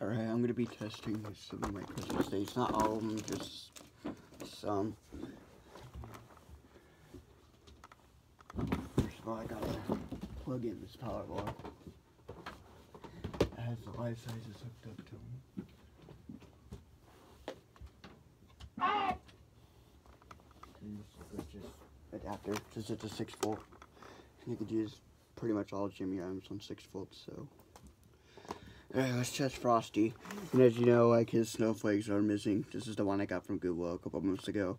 Alright, I'm gonna be testing some of my Christmas dates. Not all of them, just some. First of all, I gotta plug in this power bar. It has the life sizes hooked up to them. Adapter, just it's a 6 volt. And you could use pretty much all Gemmy items on 6 volts, so. Alright, let's test Frosty. And as you know, like his snowflakes are missing. This is the one I got from Goodwill a couple months ago.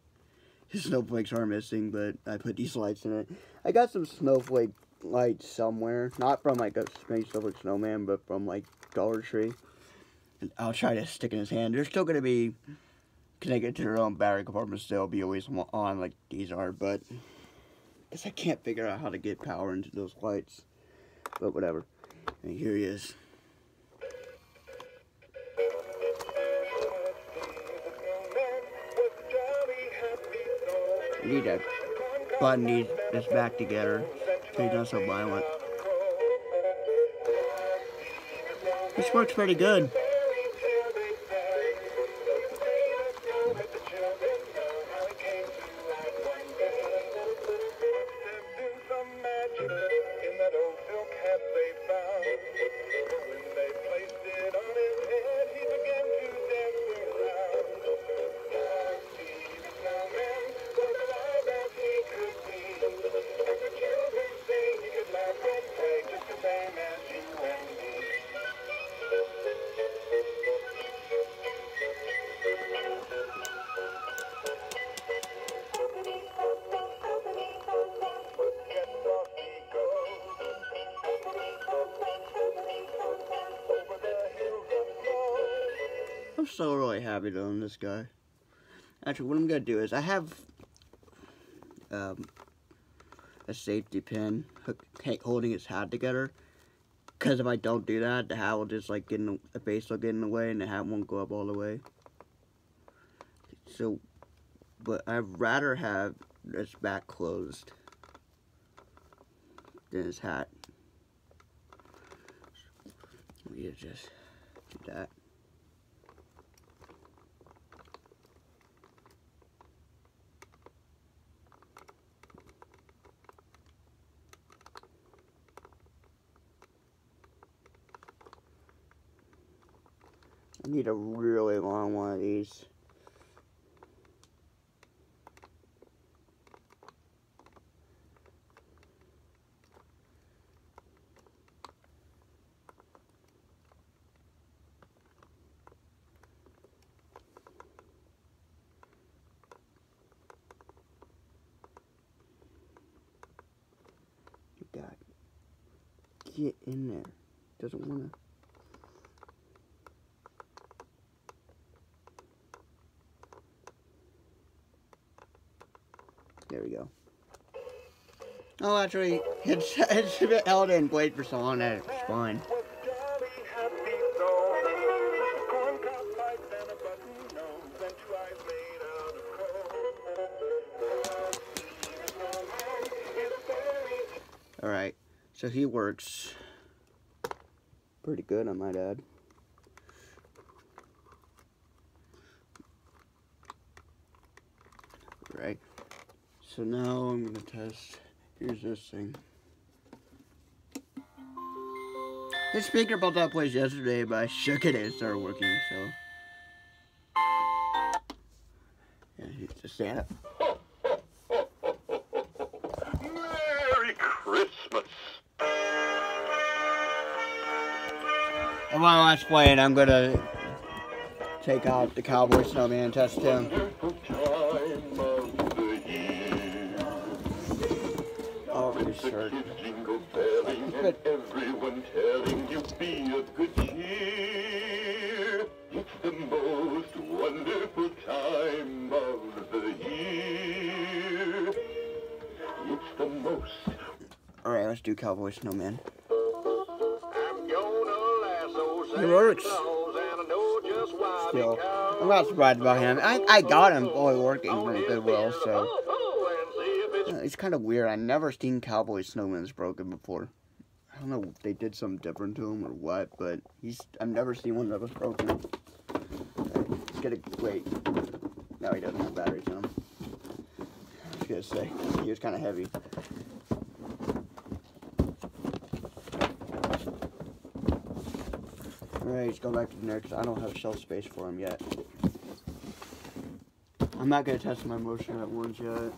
His snowflakes are missing, but I put these lights in it. I got some snowflake lights somewhere. Not from like a Space Snowflake Snowman, but from like Dollar Tree. And I'll try to stick in his hand. They're still gonna be connected to their own battery compartments. They'll be always on like these are, but because I can't figure out how to get power into those lights. But whatever. And here he is. Need to button these this back together so he's not so violent. This works pretty good. So really happy to own this guy. Actually, what I'm going to do is I have um, a safety pin hook, holding its hat together. Because if I don't do that, the hat will just like get in the, the base will get in the way and the hat won't go up all the way. So, but I'd rather have this back closed than his hat. We just do that. I need a really long one of these. God, get in there. Doesn't want to. There we go. Oh, actually, it's, it's in wait for so long that it's fine. Alright, so he works pretty good, I might add. Right. So now I'm gonna test, here's this thing. The speaker built that place yesterday, but I shook it and it started working, so. Yeah, just stand up. Merry Christmas. And while that's playing, I'm gonna take out the cowboy snowman and test him. Oh, his jingle belling and everyone telling you be of good cheer. It's the most wonderful time of the year. It's the most Alright, let's do cowboy snowman. He works. Still, I'm not surprised about him. I, I got him fully working from Goodwill, so. It's kind of weird. I never seen cowboy snowman's broken before. I don't know, if they did something different to him or what, but he's, I've never seen one that was broken. Let's get a, wait. No, he doesn't have batteries in him. I was gonna say, he was kind of heavy. Alright, he's going back to the because I don't have shelf space for him yet. I'm not to test my motion at once yet.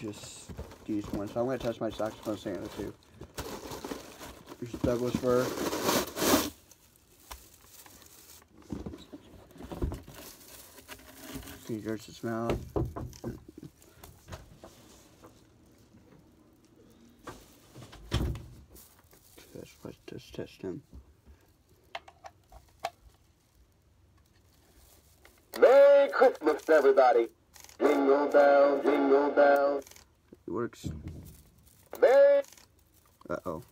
Just these ones. So I'm going to test my saxophone Santa too. Here's Douglas fir. See, there's his mouth. Let's, let's just test him. Merry Christmas, everybody. Jingle bell, jingle bell. It works. Uh oh.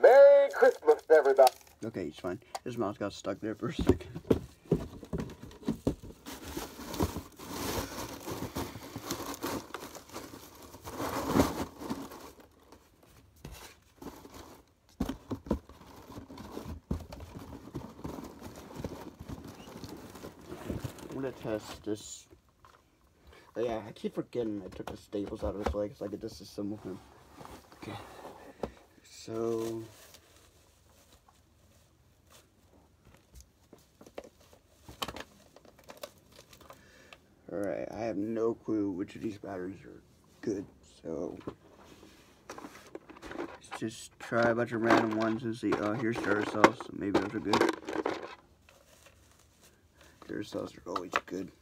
Merry Christmas, everybody. Okay, he's fine. His mouth got stuck there for a second. Gonna test this. Oh, yeah, I keep forgetting I took the staples out of his leg so I could disassemble him. Okay. So. Alright, I have no clue which of these batteries are good, so let's just try a bunch of random ones and see. Oh, here's Duracells, so maybe those are good. Duracells are always good.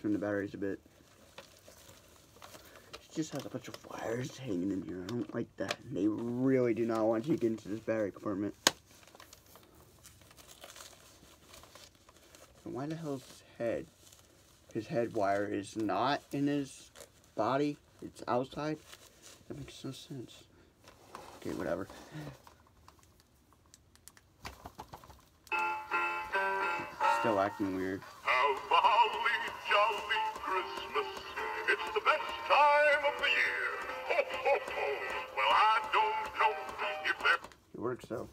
Spin the batteries a bit. It just has a bunch of wires hanging in here. I don't like that. They really do not want you to get into this battery compartment. And why the hell's his head? His head wire is not in his body. It's outside. That makes no sense. Okay, whatever. Still acting weird. Christmas. It's the best time of the year. Ho, ho, ho. Well, I don't know if there It works though.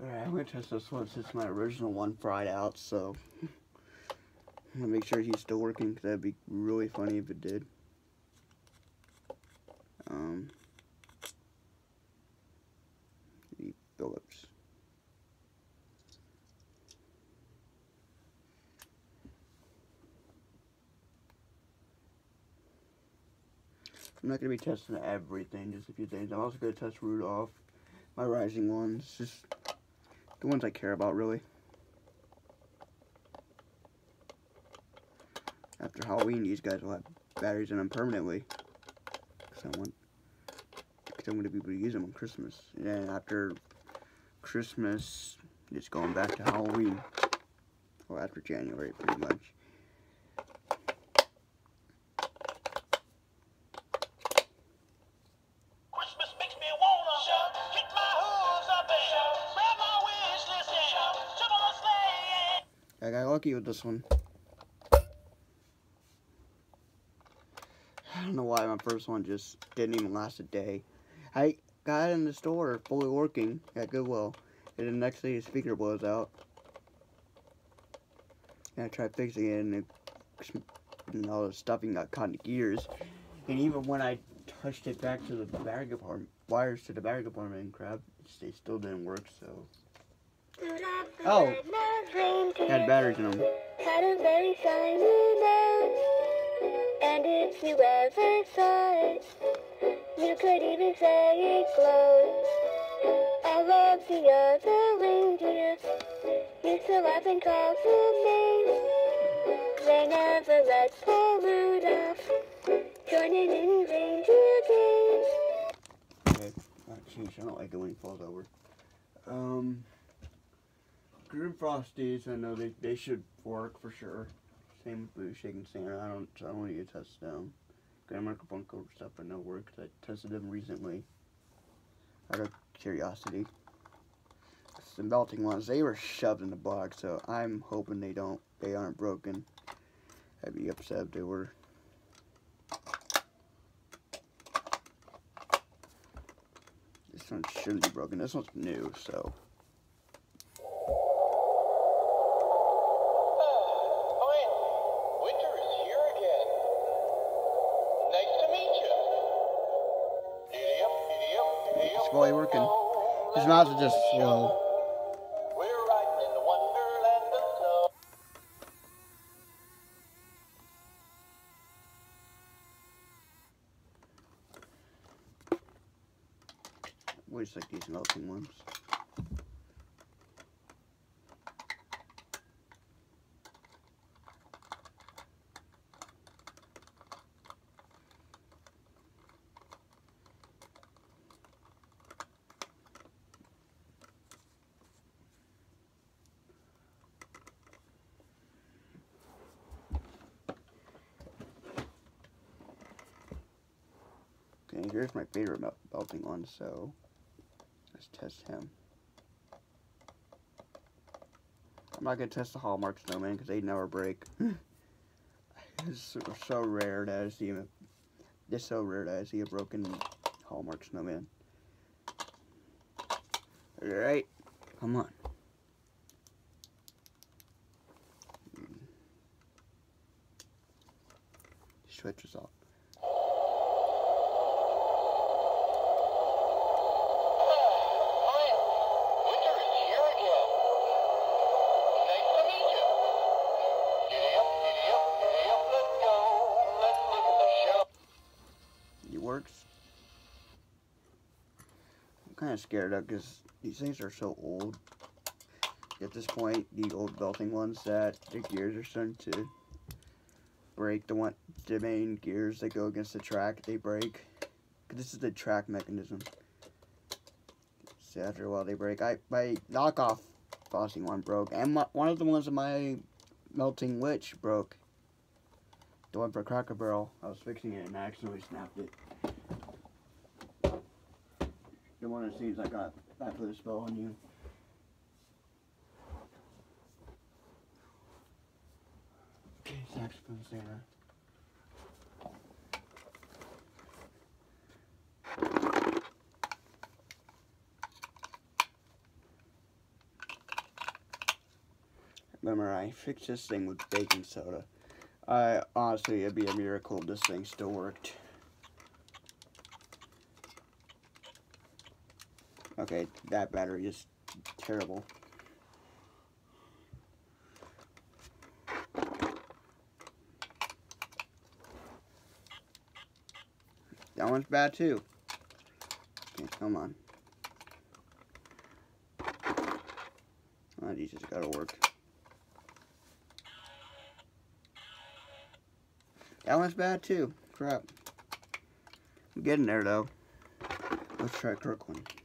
Alright, I'm gonna test this one since my original one fried out, so I'm gonna make sure he's still working because that'd be really funny if it did. Um, the Phillips. I'm not gonna be testing everything, just a few things. I'm also gonna test Rudolph, my rising ones, just the ones I care about really. After Halloween, these guys will have batteries in them permanently. I want, cause I'm gonna be able to use them on Christmas. And after Christmas, just going back to Halloween. Well, after January, pretty much. I got lucky with this one. I don't know why my first one just didn't even last a day. I got in the store, fully working at Goodwill, and the next day the speaker blows out. And I tried fixing it, and, it, and all the stuffing got caught in the gears. And even when I touched it back to the battery compartment, wires to the battery compartment and crap, they still didn't work. So Oh. had batteries in them. Had a very shiny nose, and if you ever saw it, you could even say it glows. I love the other reindeer, used to laugh and call for me. They never let poor Rudolph joining in reindeer games. Okay. I don't like it when he falls over. Um, Grim Frosties, I know they, they should work for sure. Same with Blue Shaking Santa. I don't I don't need to test them. Grandma Bunko stuff I know works. I tested them recently. Out of curiosity. The melting ones, they were shoved in the box, so I'm hoping they don't they aren't broken. I'd be upset if they were. This one shouldn't be broken. This one's new, so. Go. His mouth just slow. We're riding in the wonderland of snow. We just like these melting ones. Here's my favorite mel- melting one, so let's test him. I'm not gonna test the Hallmark snowman because they never break. it's so, so rare that I see him. It's so rare that I see a broken Hallmark snowman. Alright, come on. Switches off. Scared of because these things are so old. At this point, the old belting ones that the gears are starting to break. The one, the main gears that go against the track, they break. This is the track mechanism. So after a while, they break. I my knockoff Frosty one broke, and my, one of the ones of my melting witch broke. The one for Cracker Barrel. I was fixing it and I accidentally snapped it. The one that seems like I, I put a spell on you. Okay, saxophone Santa. Remember, I fixed this thing with baking soda. I honestly, it'd be a miracle if this thing still worked. Okay, that battery is terrible. That one's bad too. Okay, come on. Oh, these just gotta work. That one's bad too. Crap. I'm getting there though. Let's try Kirkland. It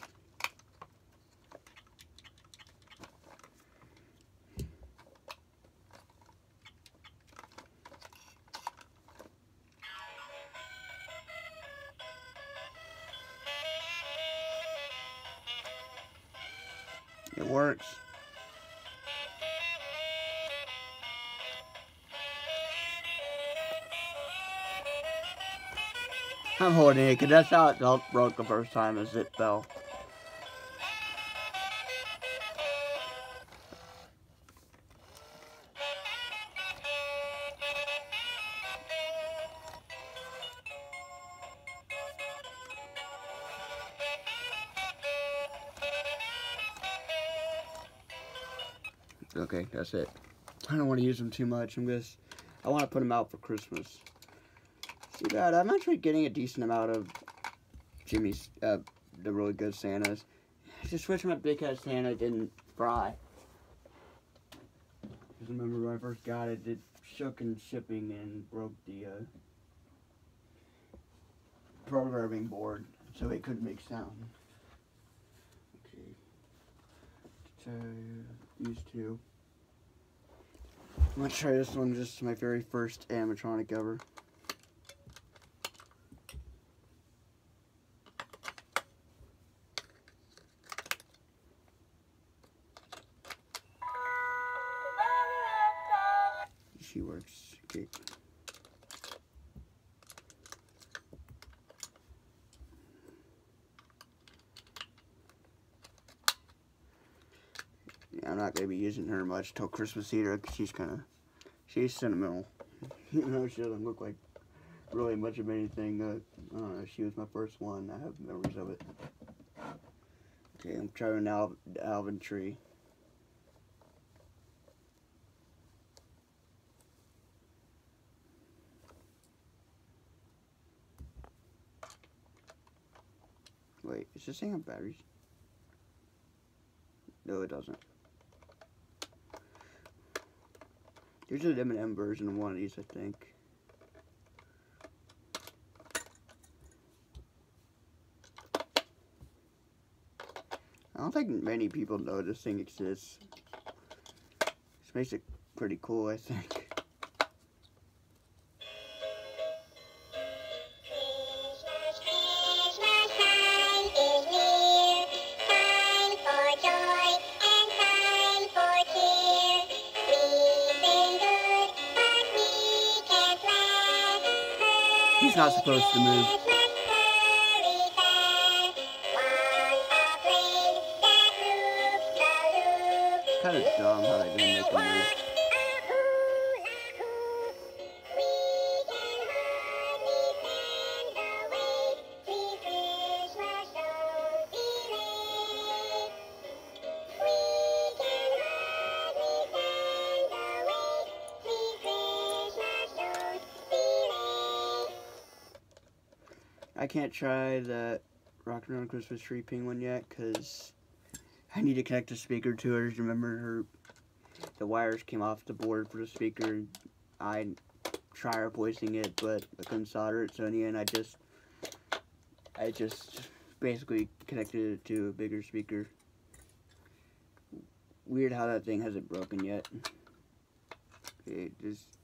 I'm holding it because that's how it broke the first time as it fell. Okay, that's it. I don't want to use them too much. I'm just, I want to put them out for Christmas. See that? I'm actually getting a decent amount of Gemmy's, uh, the really good Santas. I Just wish my big head Santa didn't fry. Because remember when I first got it, it shook in shipping and broke the uh, programming board, so it couldn't make sound. Okay. So, these two. I'm gonna try this one, just my very first animatronic ever. She works. Okay. Yeah, I'm not gonna be using her much till Christmas either, 'cause she's kind of, she's sentimental. you know, she doesn't look like really much of anything. Uh, I don't know. She was my first one. I have memories of it. Okay, I'm trying Al- Alvin Tree. Is this thing have batteries? No, it doesn't. There's an M&M version of one of these, I think. I don't think many people know this thing exists. This makes it pretty cool, I think. He's not supposed to move. Kind of dumb how they didn't make him move. Can't try that Rockin' Around Christmas Tree Penguin yet because I need to connect the speaker to it. Remember, her the wires came off the board for the speaker. I tried replacing it, but I couldn't solder it. So in the end, I just I just basically connected it to a bigger speaker. Weird how that thing hasn't broken yet. Okay, just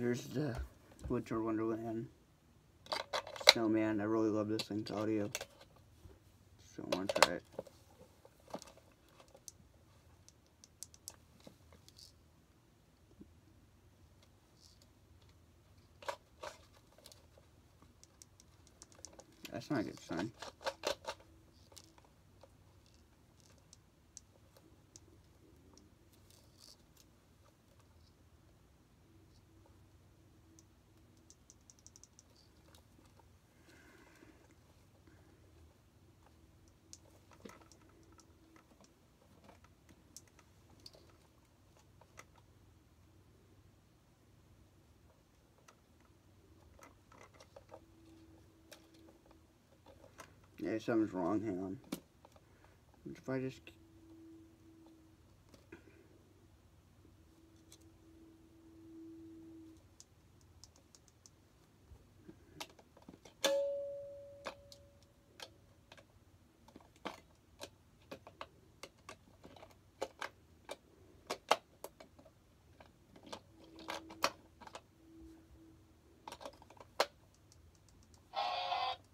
Here's the Winter Wonderland Snowman. I really love this thing's audio. So I want to try it. That's not a good sign. Yeah, something's wrong. Hang on. If I just.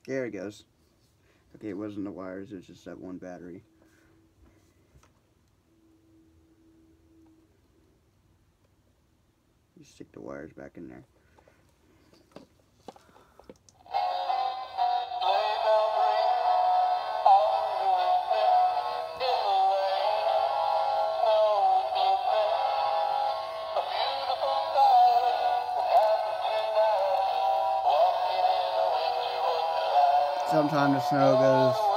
There it goes. It wasn't the wires, it was just that one battery. You stick the wires back in there. Sometime the snow goes.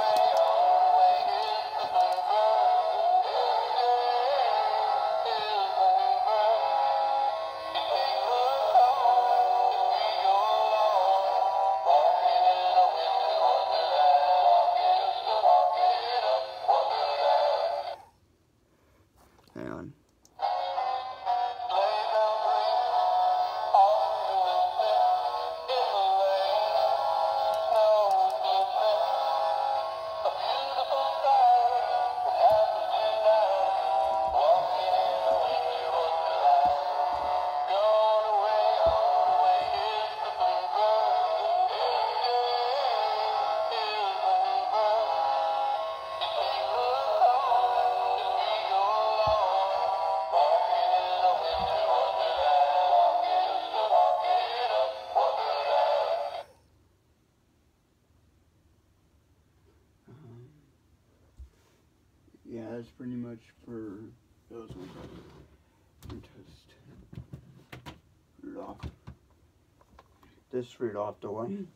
That's pretty much for those ones. Just Rudolph. This Rudolph the one.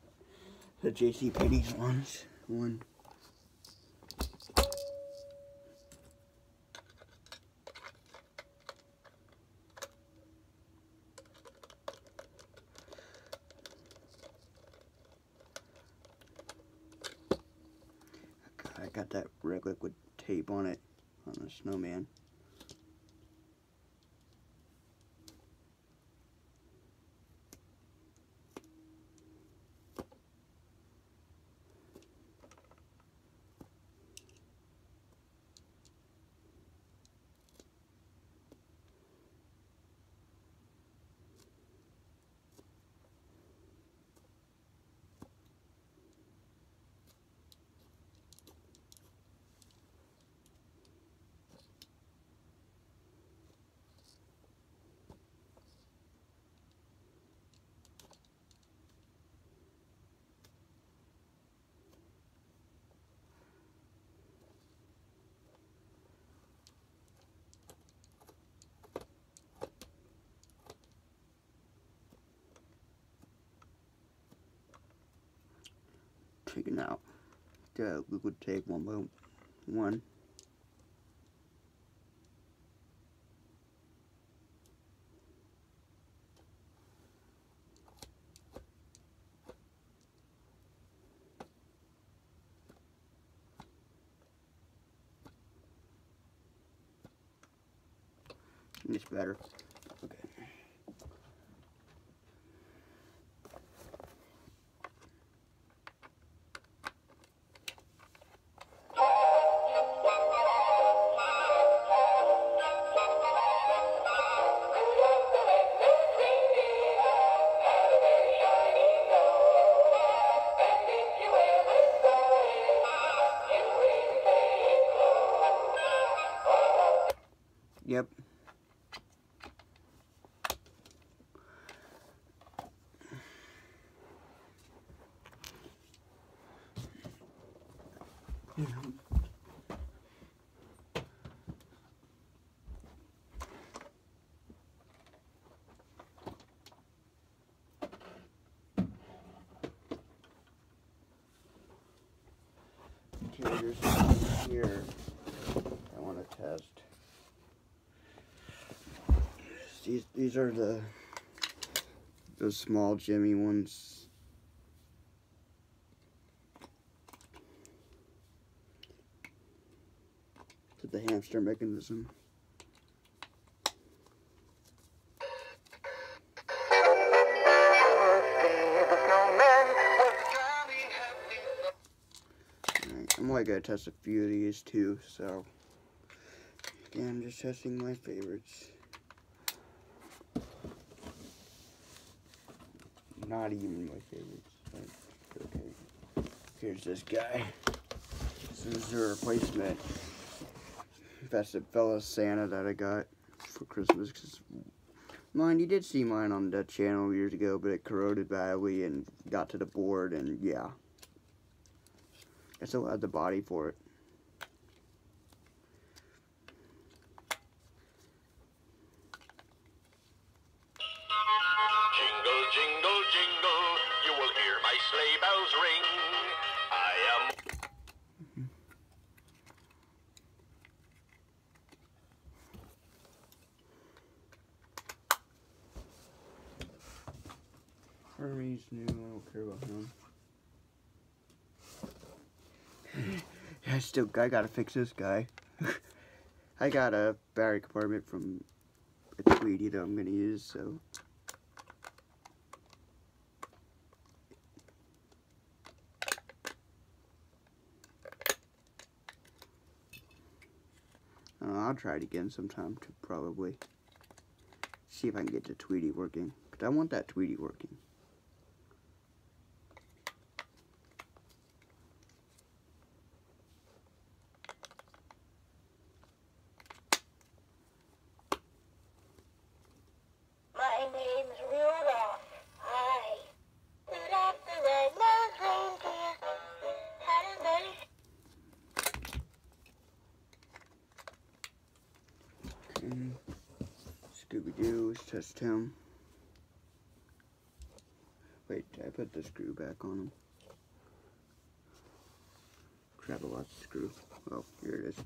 The JC Penney's ones. One. Taking out the liquid tape one by one. Here's here I want to test. These these are the those small Gemmy ones. Mechanism. I'm only gonna test a few of these too, so yeah, I'm just testing my favorites. Not even my favorites. okay. Here's this guy. This is the replacement Festive Fella Santa that I got for Christmas. 'cause mine, you did see mine on that channel years ago, but it corroded badly and got to the board, and yeah. I still had the body for it. Still, I gotta fix this guy. I got a battery compartment from a Tweety that I'm gonna use, so. Uh, I'll try it again sometime to probably see if I can get the Tweety working. Cause I want that Tweety working. Mm-hmm. And Scooby Doo test him. Wait, did I put the screw back on him? Crap, I lost the screw. Oh, here it is.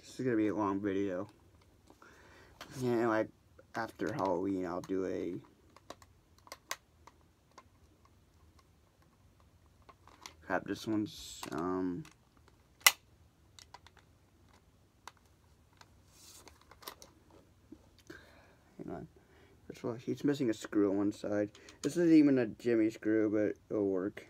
This is gonna be a long video. Yeah, like after Halloween, I'll do a crap. This one's um. Hang on. First of he's missing a screw on one side. This isn't even a Gemmy screw, but it'll work.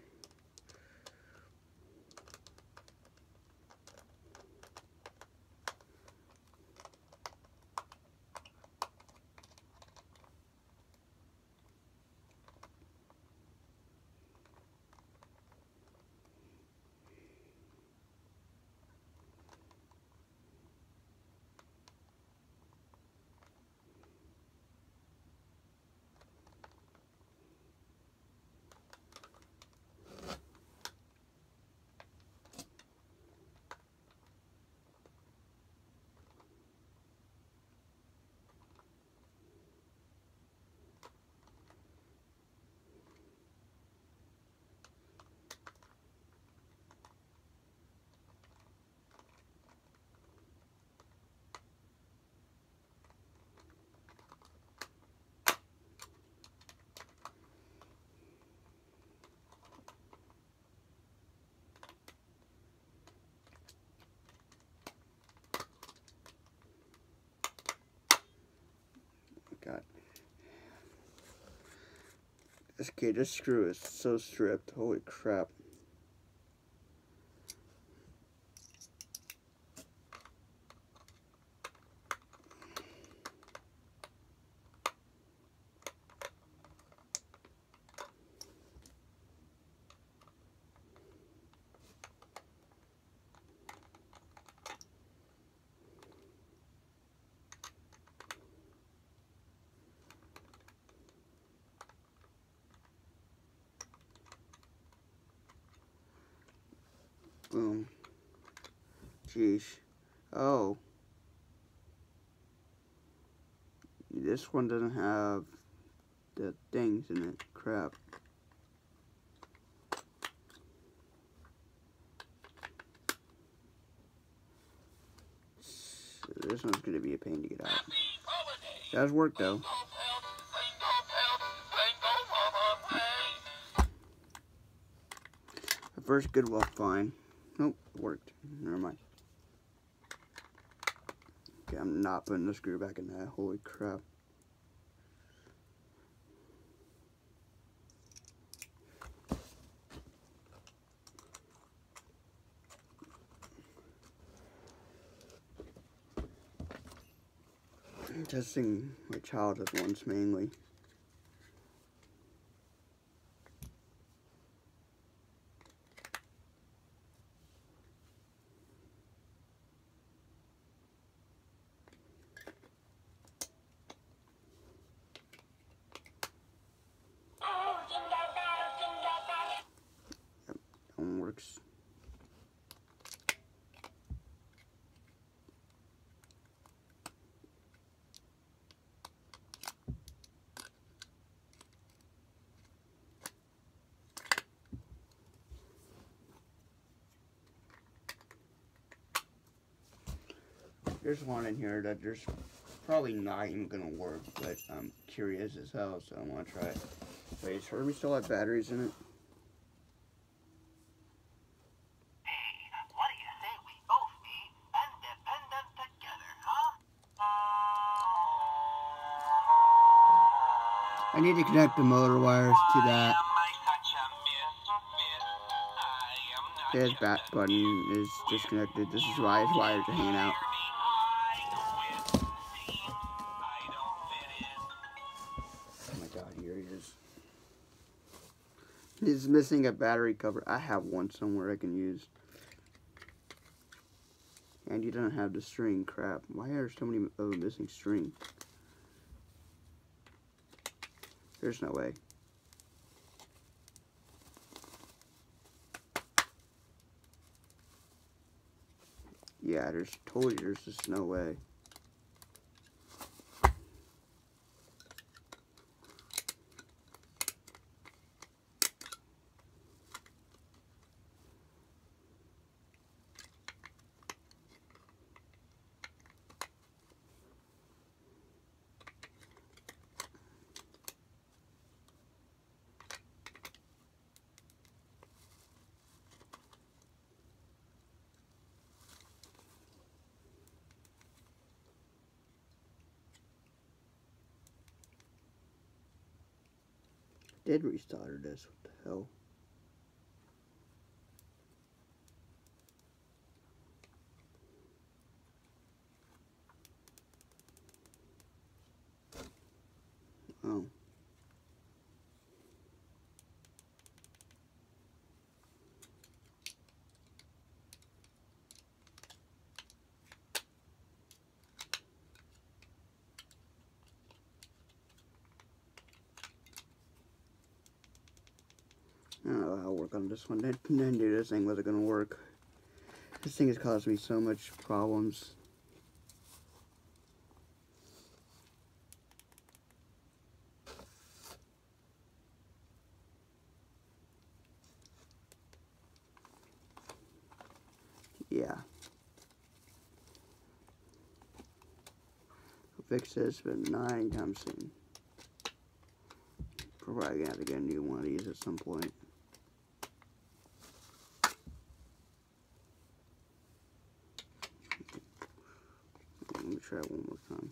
God. This okay, this screw is so stripped. Holy crap. Jeez. Oh. This one doesn't have the things in it. Crap. So this one's gonna be a pain to get out. Does work though. First good well fine. Nope, worked. Never mind. Okay, I'm not putting the screw back in that. Holy crap. I'm testing my childhood ones mainly. There's one in here that there's probably not even gonna work, but I'm curious as hell, so I wanna try it. Wait, is Herbie still have batteries in it? I need to connect the motor wires to that. This back button is disconnected. This is why his wires are hanging out. Missing a battery cover. I have one somewhere I can use. And you don't have the string. Crap. Why are so many of them missing string? There's no way. Yeah, there's totally there's just no way. Did restart this? What the hell? Oh. I don't to this one. I knew this thing wasn't gonna work. This thing has caused me so much problems. Yeah. I'll fix this, but not anytime soon. Probably gonna have to get a new one of these at some point. Let me try it one more time.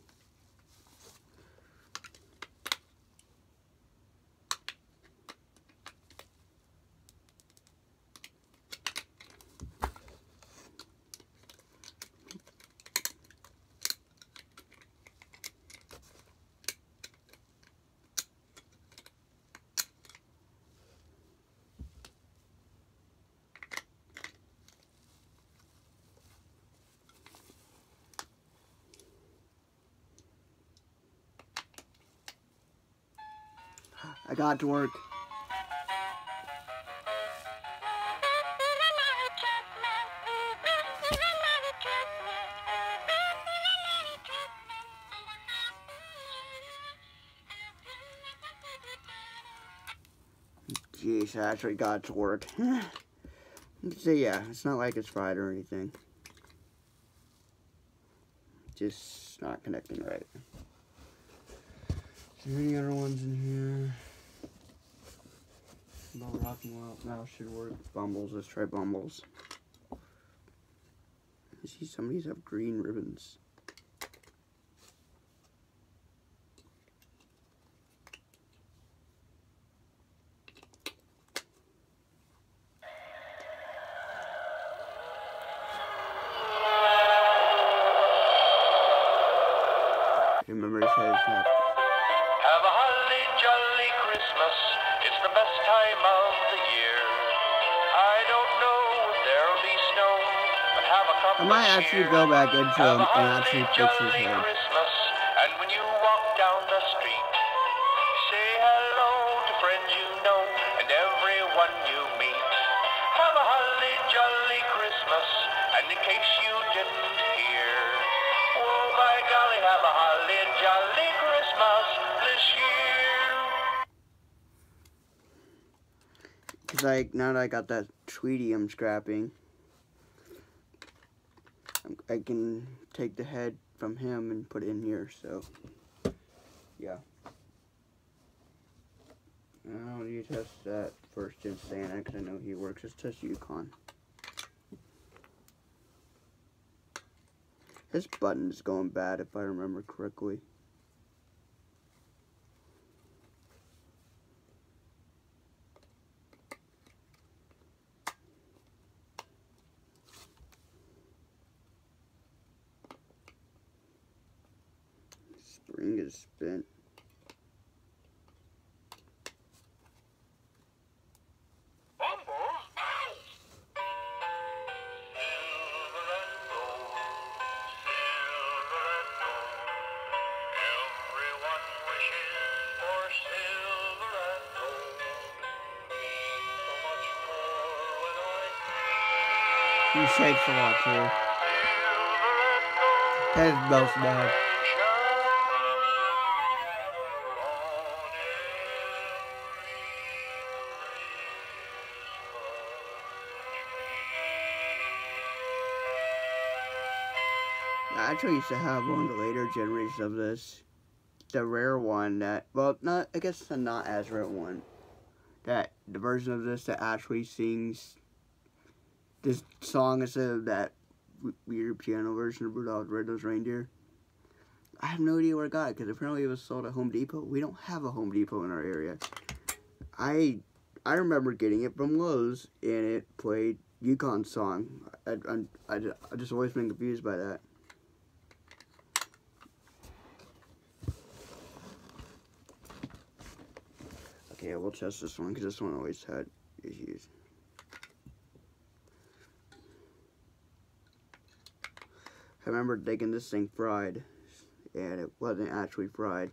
I got to work. Jeez, I actually got to work. so yeah, it's not like it's fried or anything. Just not connecting right. Is there any other ones in here? Rocking well now should work. Bumbles, let's try bumbles. I see some of these have green ribbons. Go back into him and actually fix his head. Christmas, and when you walk down the street, say hello to friends you know and everyone you meet. Have a holly jolly Christmas, and in case you didn't hear, oh by golly, have a holly jolly Christmas this year. Cause like now that I got that Tweety I'm scrapping, I can take the head from him and put it in here. So yeah. I'll to test that first in Santa because I know he works. Let's test Yukon. His button's going bad if I remember correctly. Shakes a lot too. That smells bad. I actually used to have one of the later generations of this. The rare one that, well, not, I guess the not as rare one. That, the version of this that actually sings this song instead of that weird piano version of Rudolph the Red-Nosed Reindeer. I have no idea where I got it because apparently it was sold at Home Depot. We don't have a Home Depot in our area. I I remember getting it from Lowe's and it played Yukon song. I, I, I, I just always been confused by that. Okay, we'll test this one because this one always had issues. I remember taking this thing fried, and it wasn't actually fried.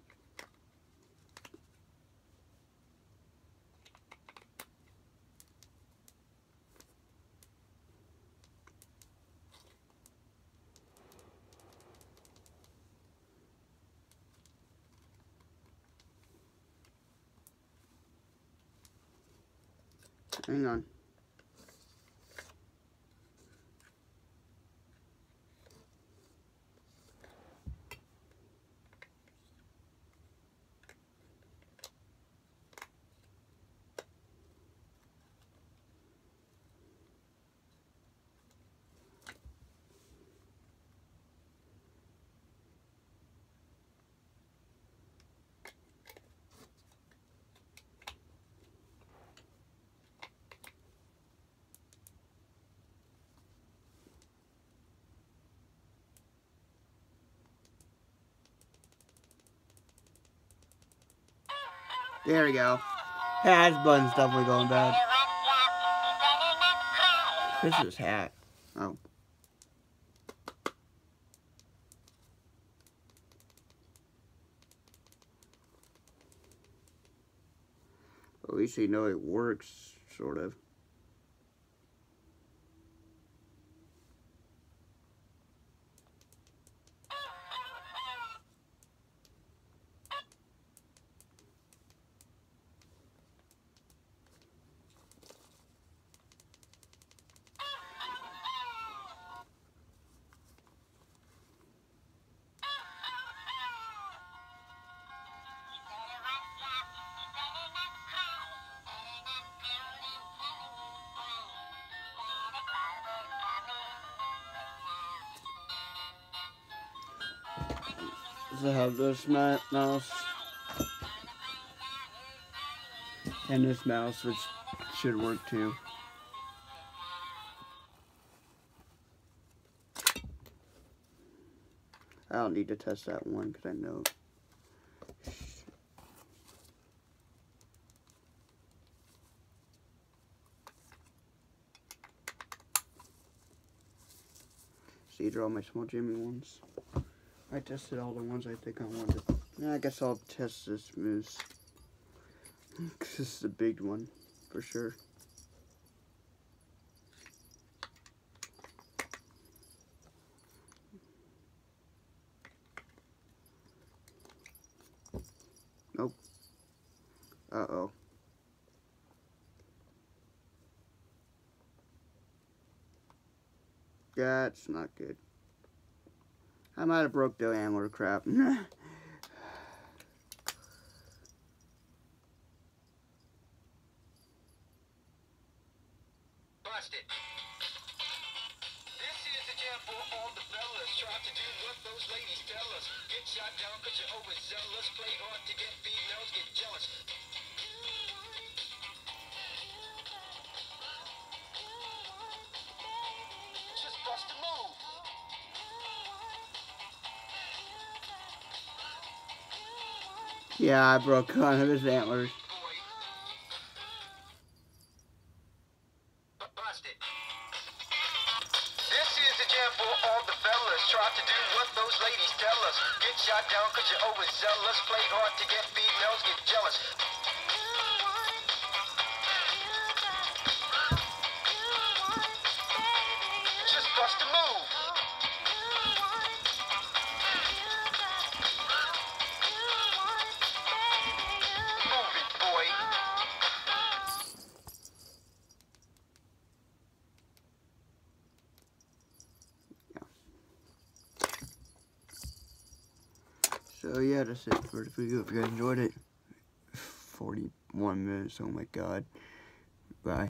Hang on. There we go. Yeah, button's definitely going bad. This is hat. Oh. At least you know it works, sort of. So I have this mouse and this mouse, which should work too. I don't need to test that one because I know. These are all my small Gemmy ones. I tested all the ones I think I wanted. I guess I'll test this moose. this is a big one, for sure. Nope. Uh-oh. That's not good. I might have broke the antler crap. This is jam for all the fellas. Try to do what those ladies tell us. Get shot down cause you're overzealous. Play hard to get females, get jealous. Yeah, I broke one of his antlers. For the video. If you guys enjoyed it, 41 minutes, oh my god. Bye.